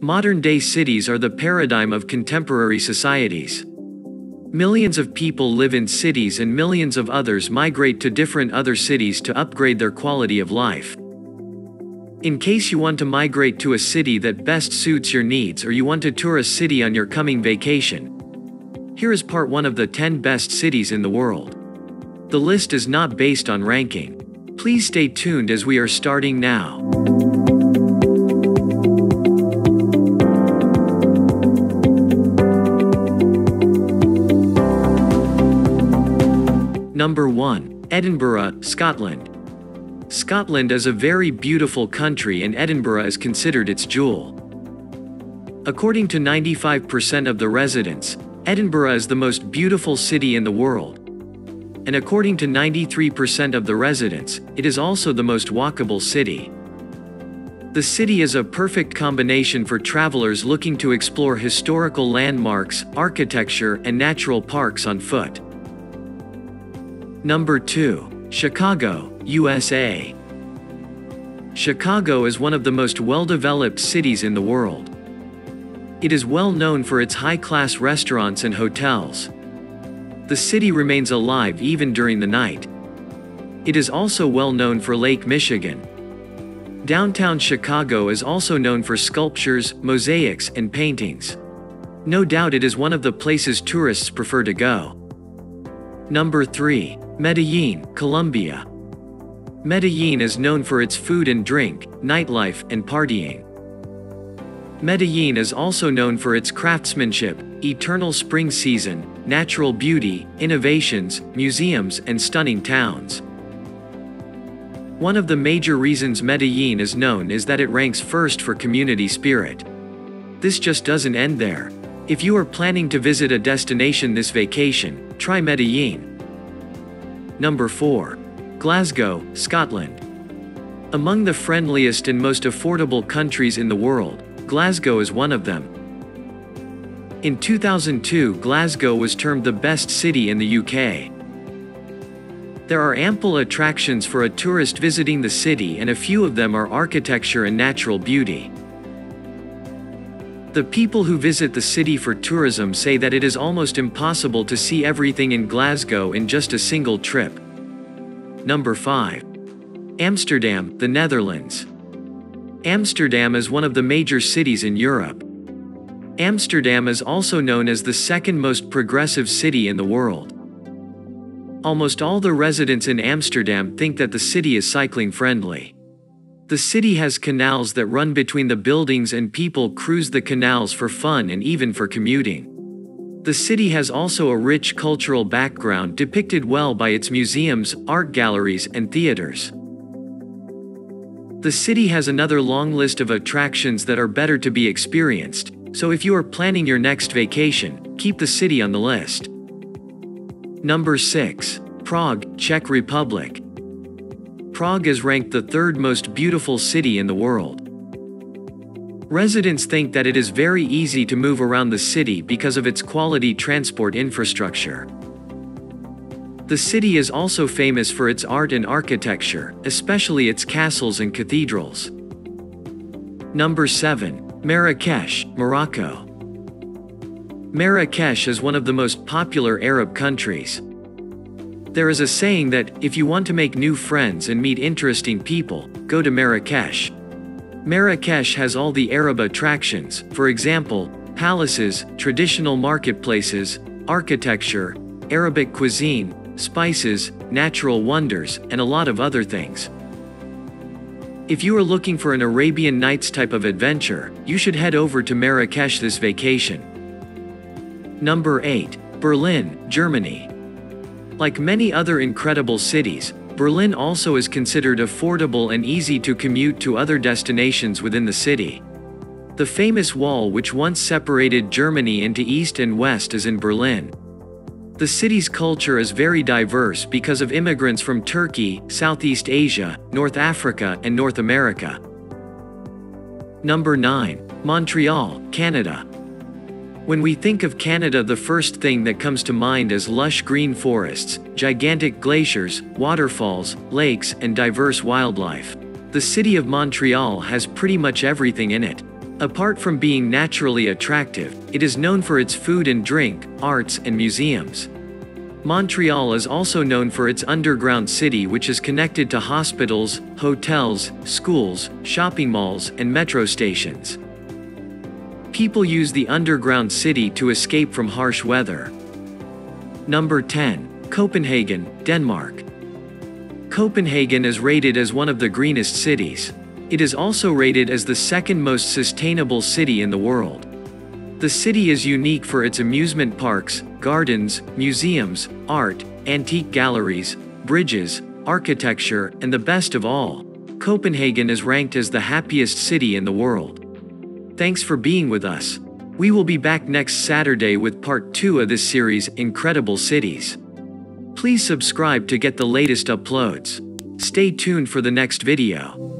Modern-day cities are the paradigm of contemporary societies. Millions of people live in cities and millions of others migrate to different other cities to upgrade their quality of life. In case you want to migrate to a city that best suits your needs or you want to tour a city on your coming vacation, here is part 1 of the 10 best cities in the world. The list is not based on ranking. Please stay tuned as we are starting now. Number 1. Edinburgh, Scotland. Scotland is a very beautiful country and Edinburgh is considered its jewel. According to 95% of the residents, Edinburgh is the most beautiful city in the world. And according to 93% of the residents, it is also the most walkable city. The city is a perfect combination for travelers looking to explore historical landmarks, architecture, and natural parks on foot. Number 2. Chicago, USA. Chicago is one of the most well-developed cities in the world. It is well known for its high-class restaurants and hotels. The city remains alive even during the night. It is also well known for Lake Michigan. Downtown Chicago is also known for sculptures, mosaics, and paintings. No doubt it is one of the places tourists prefer to go. Number 3. Medellin, Colombia. Medellin is known for its food and drink, nightlife, and partying. Medellin is also known for its craftsmanship, eternal spring season, natural beauty, innovations, museums, and stunning towns. One of the major reasons Medellin is known is that it ranks first for community spirit. This just doesn't end there. If you are planning to visit a destination this vacation, try Medellin. Number 4. Glasgow, Scotland. Among the friendliest and most affordable countries in the world, Glasgow is one of them. In 2002 Glasgow was termed the best city in the UK. There are ample attractions for a tourist visiting the city and a few of them are architecture and natural beauty. The people who visit the city for tourism say that it is almost impossible to see everything in Glasgow in just a single trip. Number 5. Amsterdam, the Netherlands. Amsterdam is one of the major cities in Europe. Amsterdam is also known as the second most progressive city in the world. Almost all the residents in Amsterdam think that the city is cycling friendly. The city has canals that run between the buildings and people cruise the canals for fun and even for commuting. The city has also a rich cultural background depicted well by its museums, art galleries, and theaters. The city has another long list of attractions that are better to be experienced, so if you are planning your next vacation, keep the city on the list. Number 6. Prague, Czech Republic. Prague is ranked the third most beautiful city in the world. Residents think that it is very easy to move around the city because of its quality transport infrastructure. The city is also famous for its art and architecture, especially its castles and cathedrals. Number 7. Marrakesh, Morocco. Marrakesh is one of the most popular Arab countries. There is a saying that, if you want to make new friends and meet interesting people, go to Marrakesh. Marrakesh has all the Arab attractions, for example, palaces, traditional marketplaces, architecture, Arabic cuisine, spices, natural wonders, and a lot of other things. If you are looking for an Arabian Nights type of adventure, you should head over to Marrakesh this vacation. Number 8. Berlin, Germany. Like many other incredible cities, Berlin also is considered affordable and easy to commute to other destinations within the city. The famous wall which once separated Germany into East and West is in Berlin. The city's culture is very diverse because of immigrants from Turkey, Southeast Asia, North Africa, and North America. Number 9. Montreal, Canada. When we think of Canada the first thing that comes to mind is lush green forests, gigantic glaciers, waterfalls, lakes, and diverse wildlife. The city of Montreal has pretty much everything in it. Apart from being naturally attractive, it is known for its food and drink, arts, and museums. Montreal is also known for its underground city which is connected to hospitals, hotels, schools, shopping malls, and metro stations. People use the underground city to escape from harsh weather. Number 10. Copenhagen, Denmark. Copenhagen is rated as one of the greenest cities. It is also rated as the second most sustainable city in the world. The city is unique for its amusement parks, gardens, museums, art, antique galleries, bridges, architecture, and the best of all, Copenhagen is ranked as the happiest city in the world. Thanks for being with us. We will be back next Saturday with part 2 of this series, Incredible Cities. Please subscribe to get the latest uploads. Stay tuned for the next video.